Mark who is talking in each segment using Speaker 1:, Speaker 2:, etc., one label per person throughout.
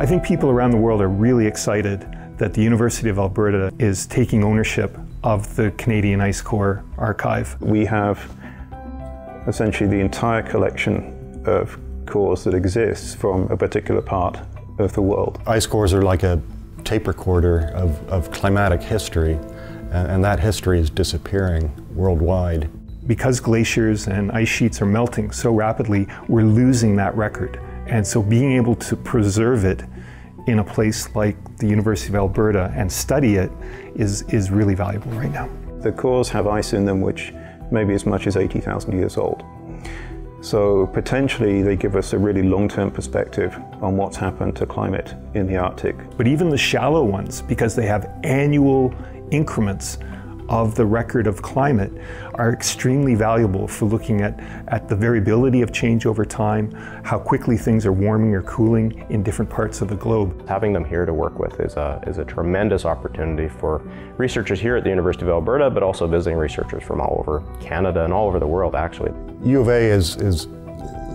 Speaker 1: I think people around the world are really excited that the University of Alberta is taking ownership of the Canadian Ice Core archive.
Speaker 2: We have essentially the entire collection of cores that exists from a particular part of the world.
Speaker 3: Ice cores are like a tape recorder of, of climatic history, and, and that history is disappearing worldwide.
Speaker 1: Because glaciers and ice sheets are melting so rapidly, we're losing that record. And so being able to preserve it in a place like the University of Alberta and study it is, is really valuable right now.
Speaker 2: The cores have ice in them which may be as much as 80,000 years old. So potentially they give us a really long-term perspective on what's happened to climate in the Arctic.
Speaker 1: But even the shallow ones, because they have annual increments of the record of climate are extremely valuable for looking at, at the variability of change over time, how quickly things are warming or cooling in different parts of the globe.
Speaker 4: Having them here to work with is a, is a tremendous opportunity for researchers here at the University of Alberta, but also visiting researchers from all over Canada and all over the world actually.
Speaker 3: U of A is, is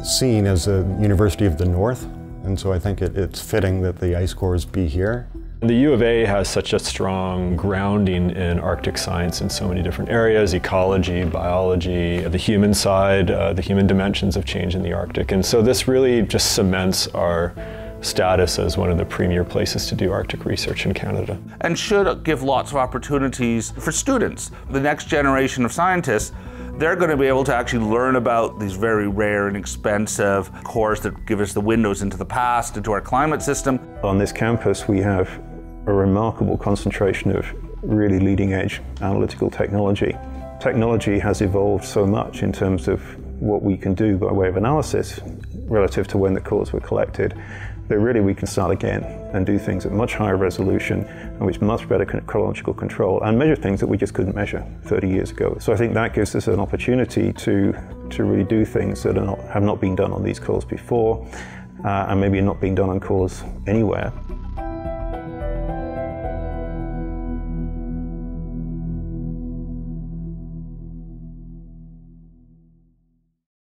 Speaker 3: seen as a university of the North, and so I think it, it's fitting that the ice cores be here.
Speaker 5: The U of A has such a strong grounding in Arctic science in so many different areas, ecology, biology, the human side, uh, the human dimensions of change in the Arctic. And so this really just cements our status as one of the premier places to do Arctic research in Canada.
Speaker 6: And should give lots of opportunities for students. The next generation of scientists they're going to be able to actually learn about these very rare and expensive cores that give us the windows into the past, into our climate system.
Speaker 2: On this campus, we have a remarkable concentration of really leading edge analytical technology. Technology has evolved so much in terms of what we can do by way of analysis relative to when the cores were collected that really we can start again and do things at much higher resolution and with much better chronological control and measure things that we just couldn't measure 30 years ago. So I think that gives us an opportunity to, to really do things that not, have not been done on these cores before uh, and maybe not been done on cores anywhere.